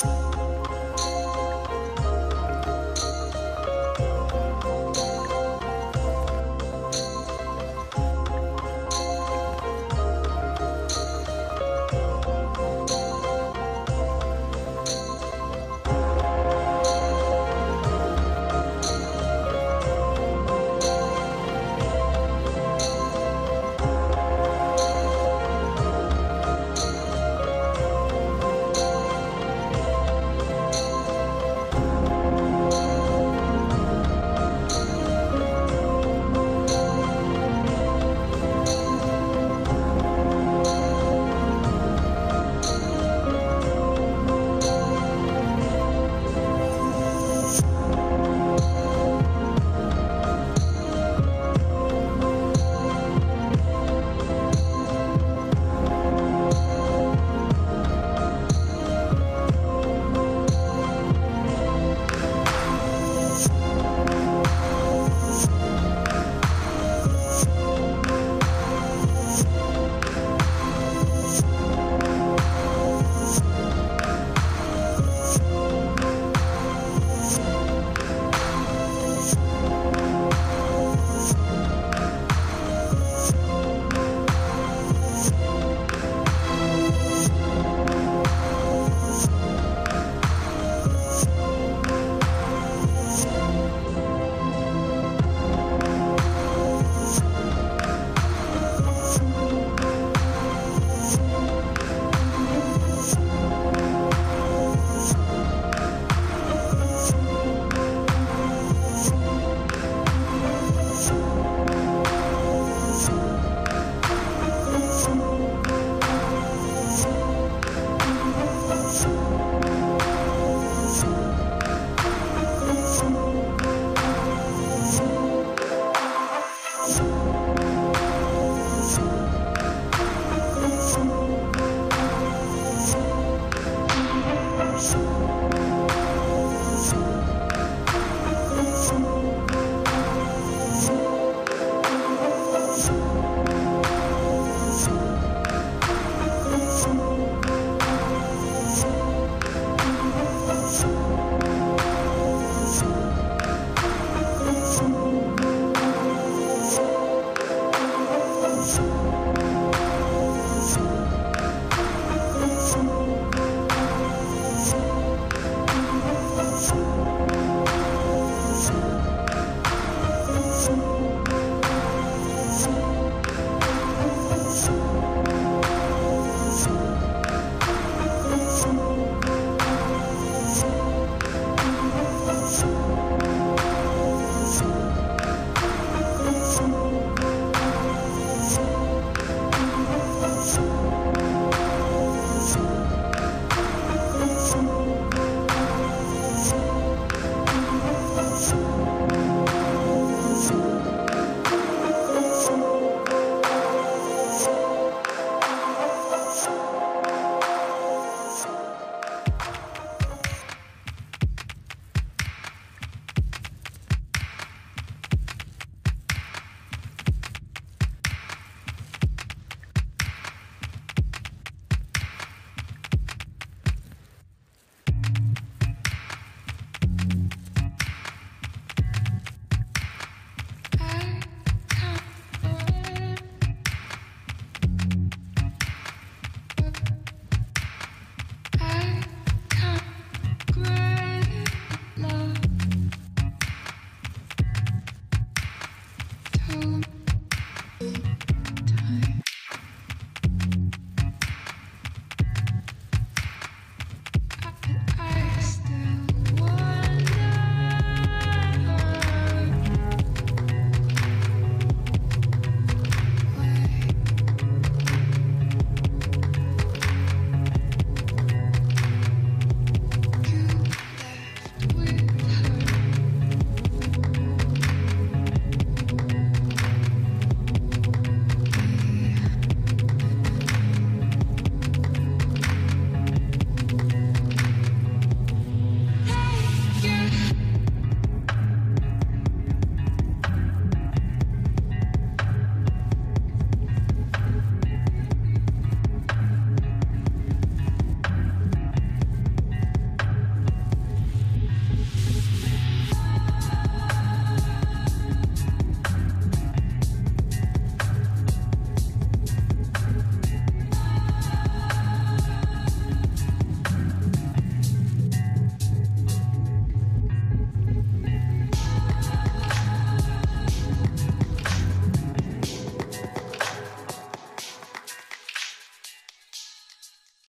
you